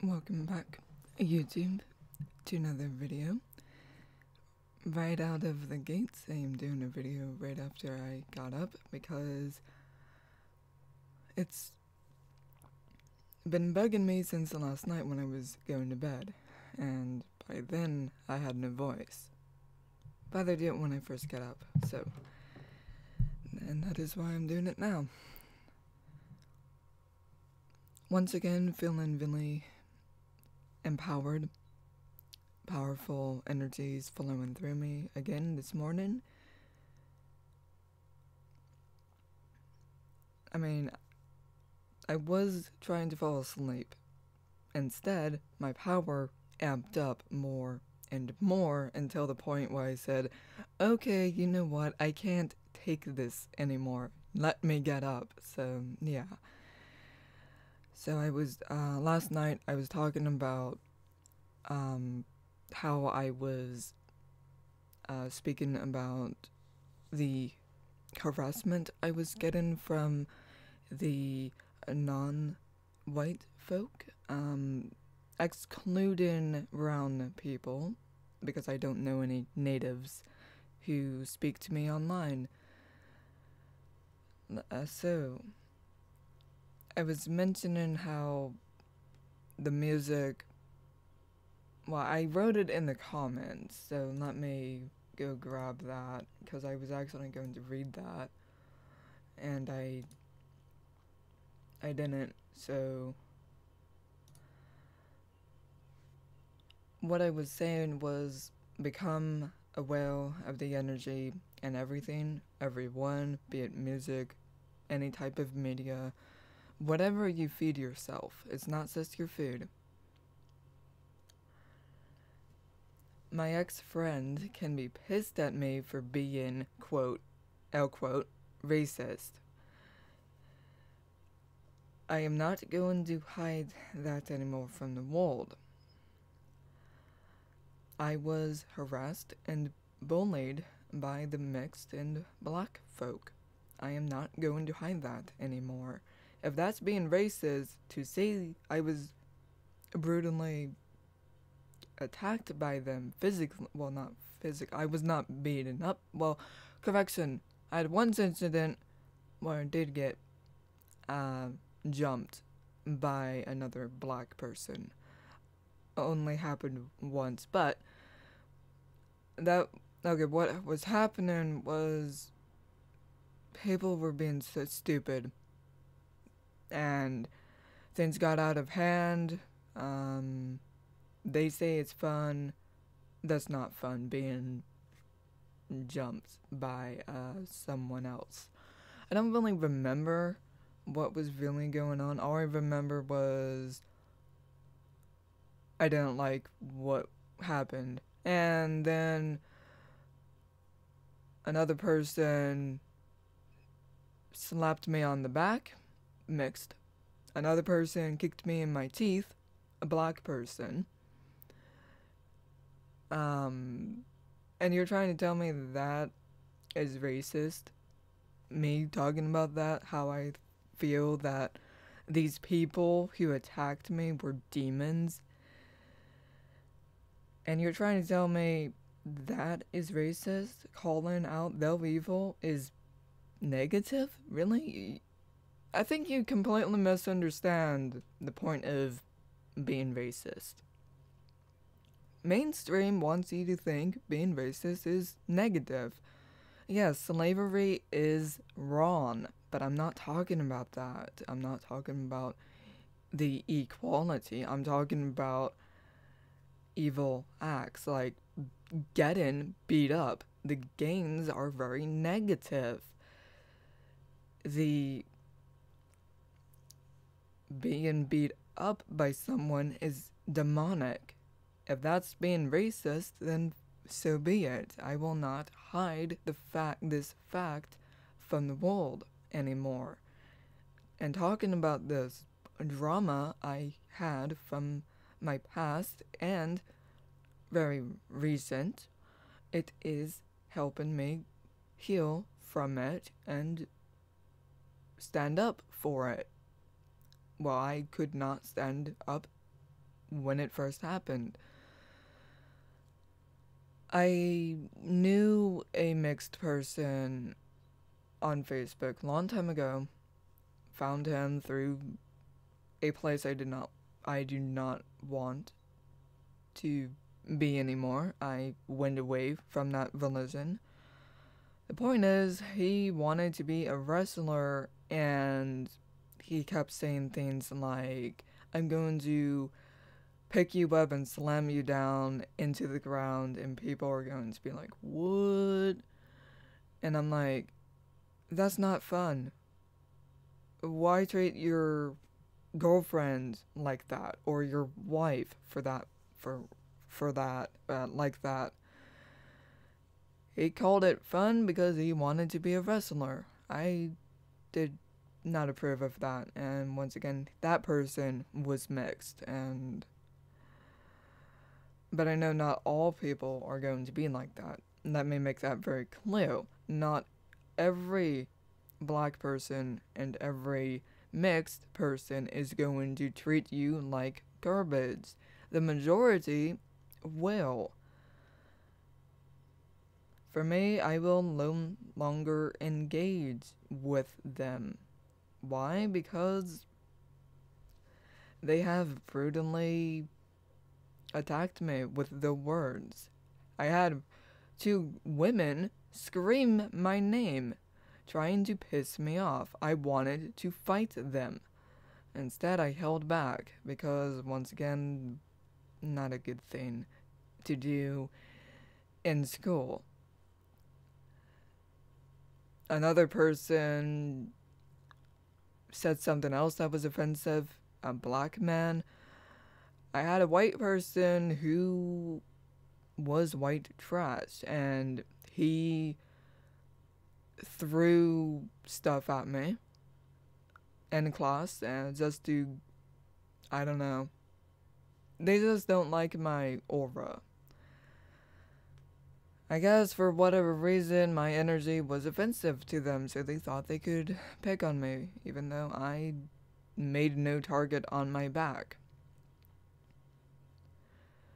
Welcome back, YouTube, to another video. Right out of the gates, I am doing a video right after I got up because it's been bugging me since the last night when I was going to bed, and by then I had no voice. But I didn't when I first got up, so. And that is why I'm doing it now. Once again, feeling really empowered, powerful energies flowing through me again this morning. I mean, I was trying to fall asleep. Instead, my power amped up more and more until the point where I said, okay, you know what, I can't take this anymore. Let me get up. So, yeah. So I was uh, last night. I was talking about um, how I was uh, speaking about the harassment I was getting from the non-white folk, um, excluding brown people, because I don't know any natives who speak to me online. Uh, so I was mentioning how the music. Well, I wrote it in the comments, so let me go grab that because I was actually going to read that, and I. I didn't, so. What I was saying was become aware of the energy and everything, everyone, be it music, any type of media Whatever you feed yourself, it's not just your food. My ex friend can be pissed at me for being, quote, L quote, racist. I am not going to hide that anymore from the world. I was harassed and bullied by the mixed and black folk. I am not going to hide that anymore if that's being racist to say I was brutally attacked by them physically, well, not physically, I was not beaten up. Well, correction, I had one incident where I did get uh, jumped by another black person. Only happened once, but that okay. What was happening was people were being so stupid and things got out of hand. Um, they say it's fun. That's not fun being jumped by uh, someone else. I don't really remember what was really going on. All I remember was I didn't like what happened. And then another person slapped me on the back mixed. Another person kicked me in my teeth, a black person. Um, and you're trying to tell me that is racist? Me talking about that, how I feel that these people who attacked me were demons. And you're trying to tell me that is racist? Calling out the evil is negative? Really? I think you completely misunderstand the point of being racist. Mainstream wants you to think being racist is negative. Yes, slavery is wrong, but I'm not talking about that. I'm not talking about the equality. I'm talking about evil acts like getting beat up. The gains are very negative. The being beat up by someone is demonic. If that's being racist, then so be it. I will not hide the fact this fact from the world anymore. And talking about this drama I had from my past and very recent, it is helping me heal from it and stand up for it well, I could not stand up when it first happened. I knew a mixed person on Facebook a long time ago. Found him through a place I did not I do not want to be anymore. I went away from that religion. The point is, he wanted to be a wrestler and he kept saying things like, I'm going to pick you up and slam you down into the ground, and people are going to be like, What? And I'm like, That's not fun. Why treat your girlfriend like that, or your wife for that, for for that, uh, like that? He called it fun because he wanted to be a wrestler. I did not approve of that, and once again, that person was mixed, and but I know not all people are going to be like that. That may make that very clear. Not every black person and every mixed person is going to treat you like garbage. The majority will. For me, I will no longer engage with them. Why? Because they have brutally attacked me with the words. I had two women scream my name, trying to piss me off. I wanted to fight them. Instead, I held back because, once again, not a good thing to do in school. Another person said something else that was offensive. A black man I had a white person who was white trash and he threw stuff at me in class and just to I don't know. They just don't like my aura. I guess for whatever reason my energy was offensive to them, so they thought they could pick on me, even though I made no target on my back.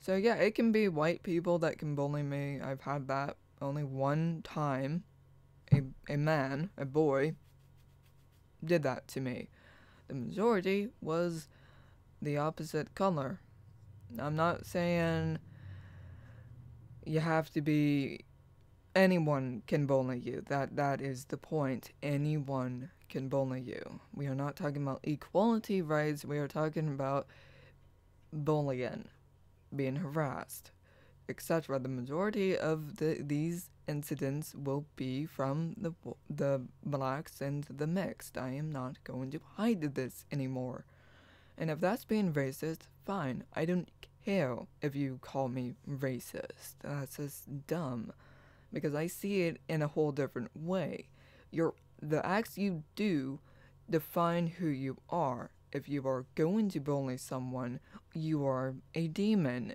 So yeah, it can be white people that can bully me. I've had that only one time. A a man, a boy, did that to me. The majority was the opposite color. I'm not saying you have to be anyone can bully you. That that is the point. Anyone can bully you. We are not talking about equality rights. We are talking about bullying being harassed, etc. The majority of the, these incidents will be from the the blacks and the mixed. I am not going to hide this anymore. And if that's being racist, fine. I don't care if you call me racist. That's just dumb. Because I see it in a whole different way. Your the acts you do define who you are if you are going to bully someone, you are a demon.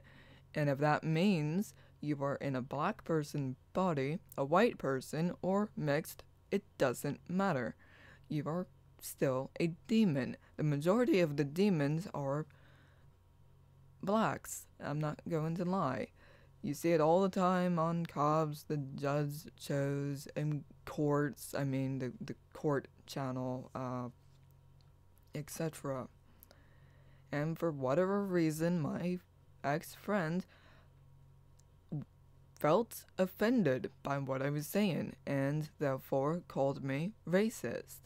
And if that means you are in a black person body, a white person, or mixed, it doesn't matter. You are still a demon. The majority of the demons are blacks. I'm not going to lie. You see it all the time on Cobbs, the judge shows, and courts. I mean, the, the court channel, uh, etc. And for whatever reason, my ex friend felt offended by what I was saying and therefore called me racist.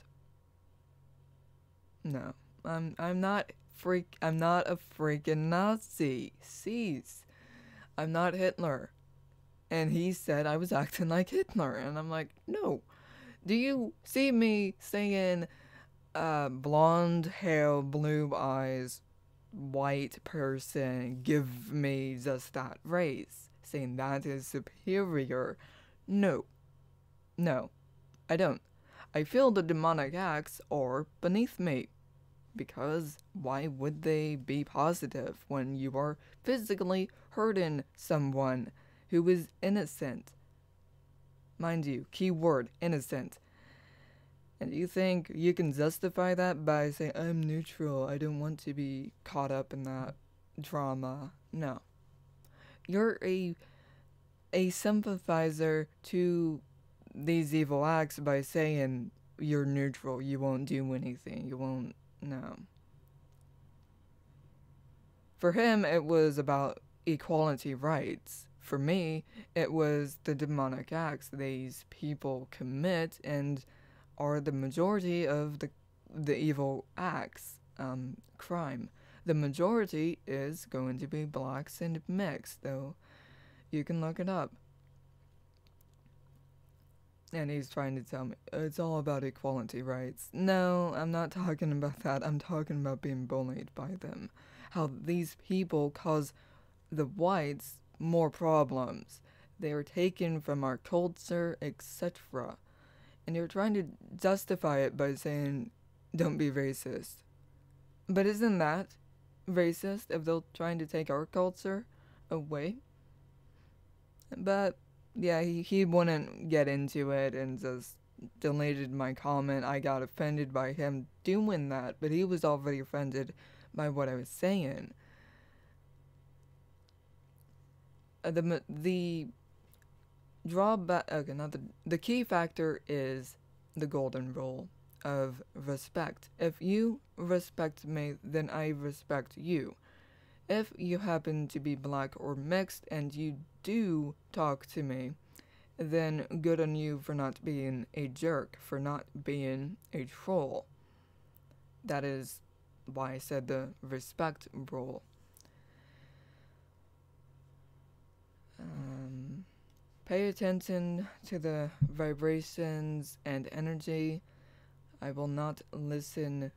No, I'm I'm not freak I'm not a freaking Nazi. Cease. I'm not Hitler. And he said I was acting like Hitler and I'm like, "No. Do you see me saying uh, blonde hair, blue eyes, white person give me just that race, saying that is superior. No. No. I don't. I feel the demonic acts are beneath me. Because why would they be positive when you are physically hurting someone who is innocent? Mind you, key word innocent. And you think you can justify that by saying, I'm neutral, I don't want to be caught up in that? drama. No. You're a a sympathizer to these evil acts by saying you're neutral, you won't do anything, you won't no. For him it was about equality rights. For me, it was the demonic acts these people commit and are the majority of the the evil acts, um, crime. The majority is going to be blacks and mixed, though. You can look it up. And he's trying to tell me it's all about equality rights. No, I'm not talking about that. I'm talking about being bullied by them. How these people cause the whites more problems. They are taken from our culture, etc. And you're trying to justify it by saying, don't be racist. But isn't that racist if they're trying to take our culture away? But yeah, he, he wouldn't get into it and just deleted my comment. I got offended by him doing that, but he was already offended by what I was saying. Uh, the the drawback okay not the the key factor is the golden rule of respect if you respect me then i respect you if you happen to be black or mixed and you do talk to me then good on you for not being a jerk for not being a troll that is why i said the respect rule Um, pay attention to the vibrations and energy. I will not listen.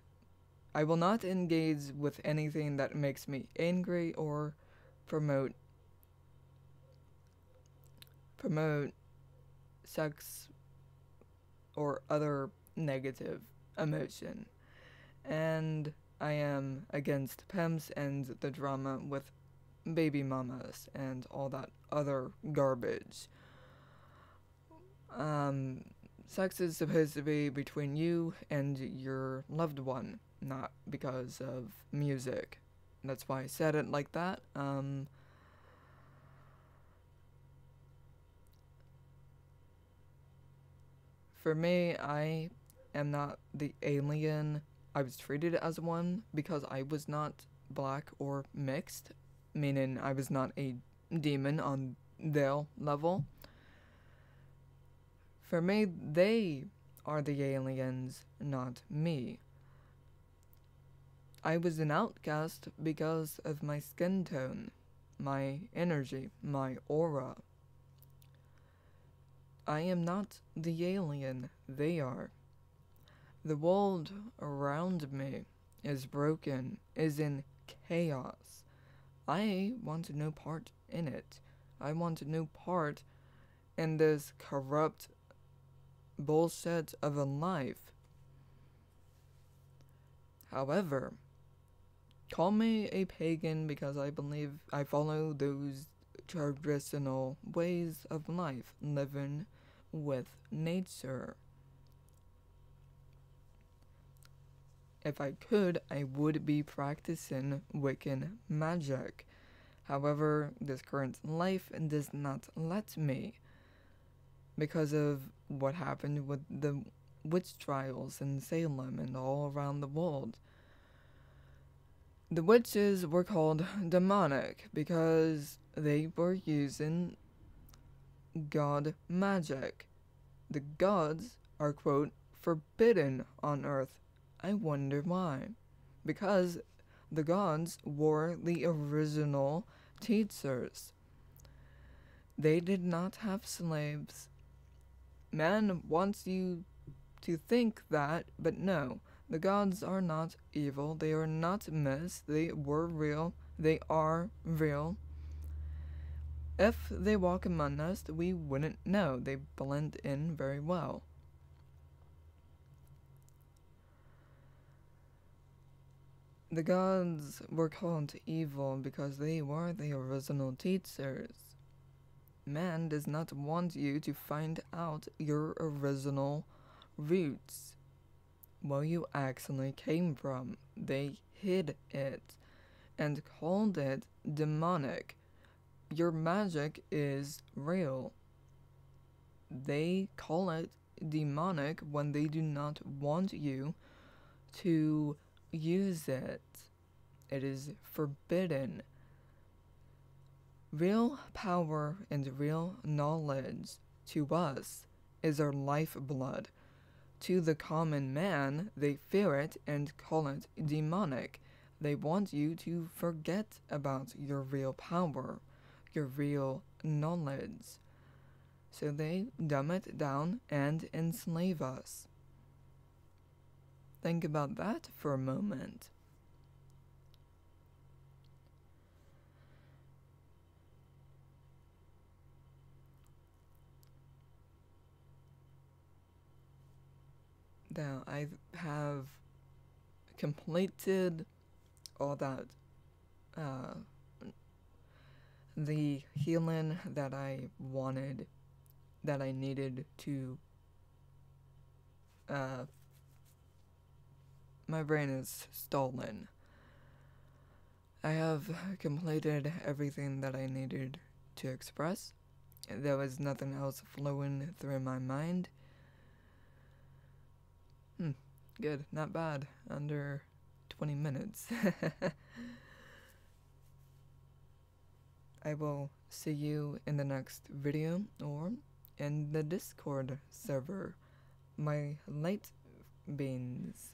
I will not engage with anything that makes me angry or promote promote sex or other negative emotion. And I am against pimps and the drama with baby mamas and all that other garbage. Um, sex is supposed to be between you and your loved one, not because of music. That's why I said it like that. Um, for me, I am not the alien. I was treated as one because I was not black or mixed meaning I was not a demon on their level. For me, they are the aliens, not me. I was an outcast because of my skin tone, my energy, my aura. I am not the alien they are. The world around me is broken, is in chaos. I want no part in it. I want no part in this corrupt bullshit of a life. However, call me a pagan because I believe I follow those traditional ways of life, living with nature. If I could, I would be practicing Wiccan magic. However, this current life does not let me because of what happened with the witch trials in Salem and all around the world. The witches were called demonic because they were using god magic. The gods are, quote, forbidden on earth I wonder why. Because the gods were the original teachers. They did not have slaves. Man wants you to think that, but no. The gods are not evil. They are not myths. They were real. They are real. If they walk among us, we wouldn't know. They blend in very well. The gods were called evil because they were the original teachers. Man does not want you to find out your original roots, where you actually came from. They hid it. and called it demonic. Your magic is real. They call it demonic when they do not want you to use it. It is forbidden. Real power and real knowledge to us is our lifeblood. To the common man, they fear it and call it demonic. They want you to forget about your real power, your real knowledge. So they dumb it down and enslave us. Think about that for a moment. Now, I have completed all that, uh, the healing that I wanted, that I needed to, uh, my brain is stolen. I have completed everything that I needed to express. There was nothing else flowing through my mind. Good, not bad. Under 20 minutes. I will see you in the next video or in the Discord server. My light beans.